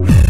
Yeah.